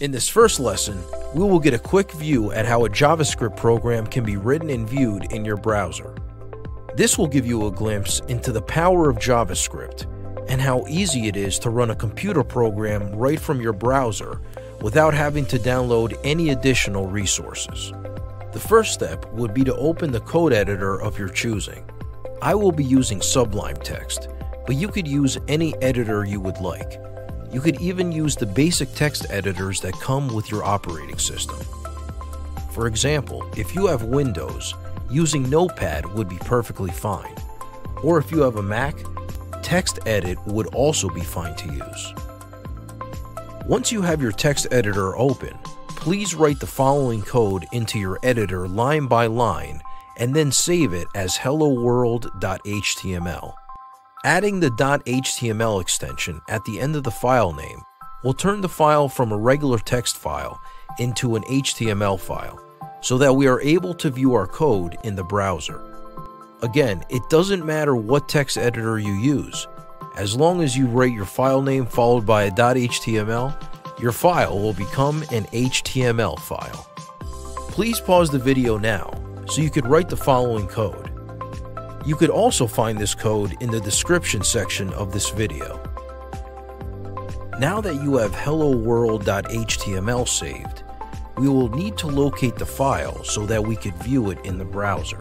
In this first lesson, we will get a quick view at how a JavaScript program can be written and viewed in your browser. This will give you a glimpse into the power of JavaScript and how easy it is to run a computer program right from your browser without having to download any additional resources. The first step would be to open the code editor of your choosing. I will be using Sublime Text, but you could use any editor you would like. You could even use the basic text editors that come with your operating system. For example, if you have Windows, using Notepad would be perfectly fine. Or if you have a Mac, TextEdit would also be fine to use. Once you have your text editor open, please write the following code into your editor line by line and then save it as helloworld.html. Adding the .html extension at the end of the file name will turn the file from a regular text file into an HTML file so that we are able to view our code in the browser. Again, it doesn't matter what text editor you use. As long as you write your file name followed by a .html, your file will become an HTML file. Please pause the video now so you could write the following code. You could also find this code in the description section of this video. Now that you have helloworld.html saved, we will need to locate the file so that we could view it in the browser.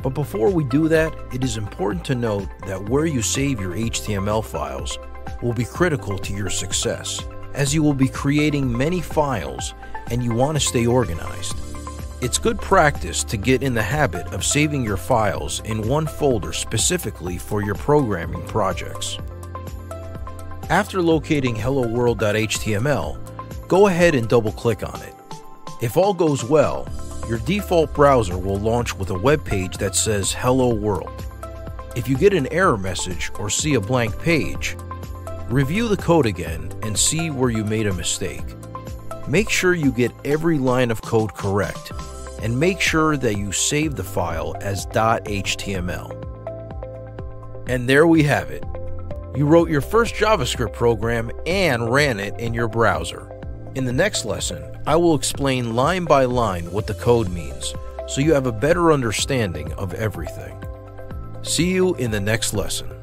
But before we do that, it is important to note that where you save your HTML files will be critical to your success, as you will be creating many files and you want to stay organized. It's good practice to get in the habit of saving your files in one folder specifically for your programming projects. After locating helloworld.html, go ahead and double click on it. If all goes well, your default browser will launch with a web page that says Hello World. If you get an error message or see a blank page, review the code again and see where you made a mistake. Make sure you get every line of code correct and make sure that you save the file as .html. And there we have it. You wrote your first JavaScript program and ran it in your browser. In the next lesson, I will explain line by line what the code means so you have a better understanding of everything. See you in the next lesson.